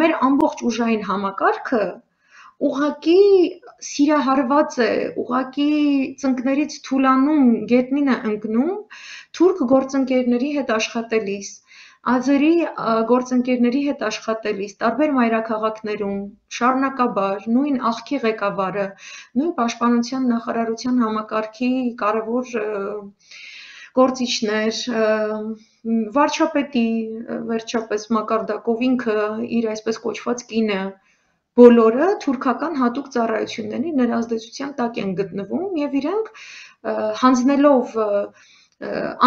Մեր ամբողջ ուժային համակարգը ուղղակի սիրահարված է, ուղղակի ծնկներից թուլանում, գետնին է ընկնում թուրք գործընկերների հետ աշխատելիս Ազերի գործընկերների հետ աշխատելիս տարբեր մայրաքաղաքներում շարունակաբար նույն աղքի ղեկավարը, նույն պաշտպանության նախարարության համակարգի կարևոր գործիչներ, վարչապետի վերջապես Մակարդակով ինքը իր այսպես կոչված կինը բոլորը թուրքական հատուկ ծառայությունների ներազդեցության տակ են գտնվում եւ իրենք հանձնելով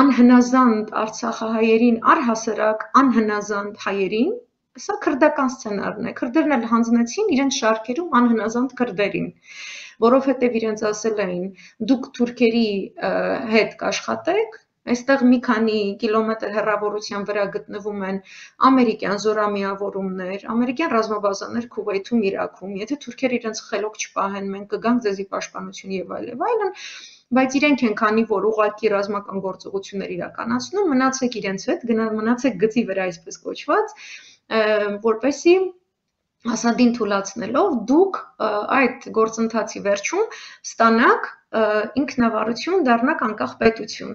անհնազանդ Արցախահայերին առհասարակ անհնազանդ հայերին, սա քրդական սցենարն է։ Քրդերն էլ հանձնեցին իրենց շարքերում անհնազանդ քրդերին, որովհետև իրենց ասել էին՝ դուք թուրքերի հետ կաշխատեք, Այստեղ մի քանի կիլոմետր հեռավորության վրա գտնվում են ամերիկյան զորամիավորումներ, ամերիկյան ռազմաբազաներ Քուվեյթում, Իրաքում։ Եթե թուրքերը իրենց խելոք չպահեն, մենք կգանք ձեզի պաշտպանություն եւ այլ եւ այլն, բայց իրենք են քանի որ ուղակի ռազմական գործողություններ իրականացնում, մնացեք իրենց հետ, գնա մնացեք գծի վրա այսպես կոչված, որպեսի Ասադին թույլատնելով դուք այդ գործընթացի վերջում ստանաք ինքնավարություն, դառնաք անկախ պետություն։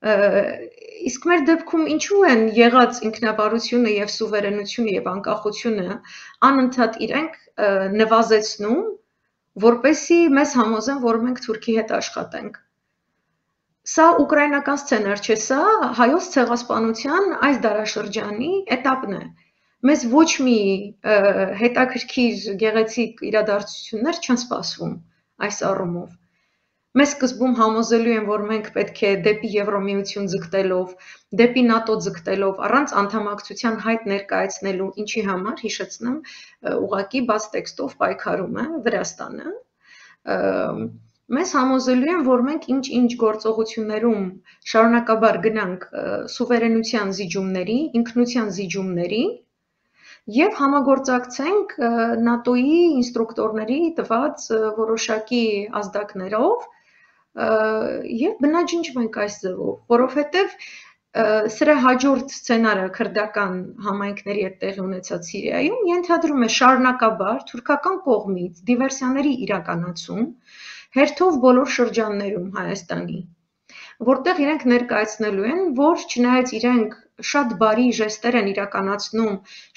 Իսկ մեր դեպքում ինչու են եղած ինքնավարությունը եւ սուվերենությունը եւ անկախությունը անընդհատ իրենք նվազեցնում, որպեսի մեզ համոզեն, որ մենք Թուրքի հետ աշխատենք։ Սա ուկրաինական սցենար չէ, սա հայոց ցեղասպանության այս դարաշրջանի этаպն է։ Մեզ ոչ մի հետաքրքիր գեղեցիկ իրադարձություններ չեն սպասվում այս առումով։ Մեզ սկզբում համոզելու են, որ մենք պետք է դեպի Եվրոմիություն ձգտելով, դեպի ՆԱՏՕ ձգտելով, առանց անդամակցության հայտ ներկայացնելու, ինչի համար, հիշեցնեմ, ուղակի բաց տեքստով պայքարում է Վրաստանը, մեզ համոզելու են, որ մենք ինչ-ինչ գործողություններում շարունակաբար գնանք սուվերենության զիջումների, ինքնության զիջումների եւ համագործակցենք ՆԱՏՕ-ի ինստրուկտորների տված որոշակի ազդակներով եւ բնաջնջվենք այս ձևով, որովհետեւ սրա հաջորդ սցենարը քրդական համայնքների հետ տեղի ունեցած Սիրիայում ենթադրում է շարունակաբար թուրքական կողմից դիվերսիաների իրականացում հերթով բոլոր շրջաններում Հայաստանի, որտեղ իրենք ներկայացնելու են, որ չնայած իրենք շատ բարի ժեստեր են իրականացնում,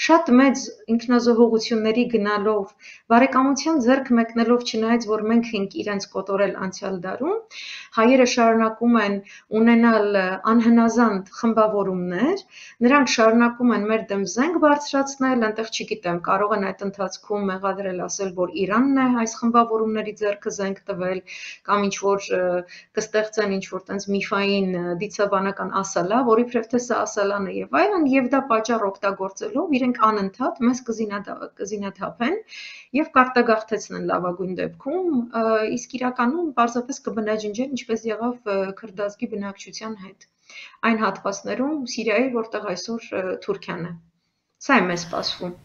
շատ մեծ ինքնազոհողությունների գնալով, բարեկամության ձեռք մեկնելով, չնայած որ մենք ենք իրենց կոտորել անցյալ դարում, հայերը շարունակում են ունենալ անհնազանդ խմբավորումներ, նրանք շարունակում են մեր դեմ զենք բարձրացնել, այնտեղ չգիտեմ, կարող են այդ ընթացքում մեղադրել ասել, որ Իրանն է այս խմբավորումների ձեռքը զենք տվել կամ ինչ որ կստեղծեն ինչ որ տենց միֆային դիցաբանական ասալա, որի փրև թե սա ասալա Ռուսաստանը եւ այլն եւ դա պատճառ օգտագործելով իրենք անընդհատ մեզ կզինաթափեն եւ կարտագաղթեցնեն լավագույն դեպքում, իսկ իրականում պարզապես կբնաջնջեն ինչպես եղավ քրդազգի բնակչության հետ այն հատվածներում Սիրիայի, որտեղ այսօր Թուրքիան է։ Սա է մեզ սպասվում։